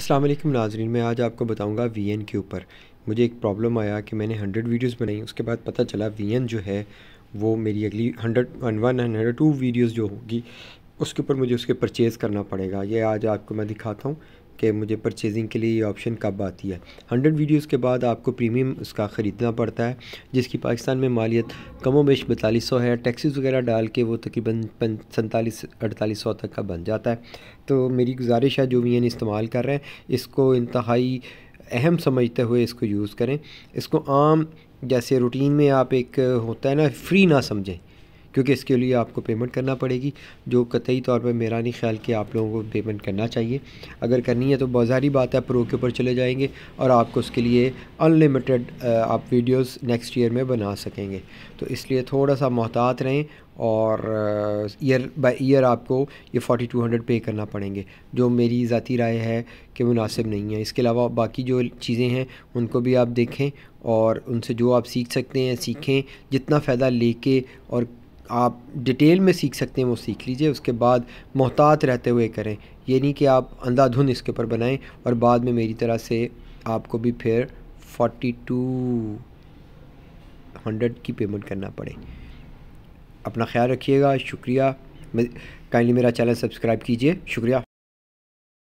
अस्सलाम वालेकुम नाजरीन, मैं आज आपको बताऊँगा वी के ऊपर। मुझे एक प्रॉब्लम आया कि मैंने हंड्रेड वीडियोस बनाई, उसके बाद पता चला वीएन जो है, वो मेरी अगली hundred one one hundred two videos जो होगी, उसके ऊपर मुझे उसके परचेज़ करना पड़ेगा। ये आज आपको मैं दिखाता हूँ। कि मुझे परचेजिंग के लिए ये ऑप्शन कब आती है। हंड्रेड वीडियोस के बाद आपको प्रीमियम उसका ख़रीदना पड़ता है, जिसकी पाकिस्तान में मालियत कमो बेश बैतालीस सौ है। टैक्सीज वगैरह डाल के वो तकरीबन सैंतालीस, अड़तालीस सौ तक का बन जाता है। तो मेरी गुजारिश है, जो भी इस्तेमाल कर रहे हैं, इसको इंतहाई अहम समझते हुए इसको यूज़ करें। इसको आम, जैसे रूटीन में आप एक होता है ना फ्री ना समझें। क्योंकि इसके लिए आपको पेमेंट करना पड़ेगी, जो कतई तौर पर मेरा नहीं ख्याल कि आप लोगों को पेमेंट करना चाहिए। अगर करनी है तो बाजारी बात है प्रो के ऊपर चले जाएँगे और आपको उसके लिए अनलिमिटेड आप वीडियोस नेक्स्ट ईयर में बना सकेंगे। तो इसलिए थोड़ा सा मोहतात रहें और ईयर बाय ईयर आपको ये फ़ोटी टू हंड्रेड पे करना पड़ेंगे। जो मेरी ज़ाती राय है कि मुनासिब नहीं है। इसके अलावा बाकी जो चीज़ें हैं, उनको भी आप देखें और उनसे जो आप सीख सकते हैं, सीखें, जितना फ़ायदा लेके और आप डिटेल में सीख सकते हैं, वो सीख लीजिए, उसके बाद मोहतात रहते हुए करें। ये नहीं कि आप अंधाधुन इसके ऊपर बनाएँ और बाद में मेरी तरह से आपको भी फिर फोर्टी टू हंड्रेड की पेमेंट करना पड़े। अपना ख्याल रखिएगा, शुक्रिया। काइंडली मेरा चैनल सब्सक्राइब कीजिए। शुक्रिया।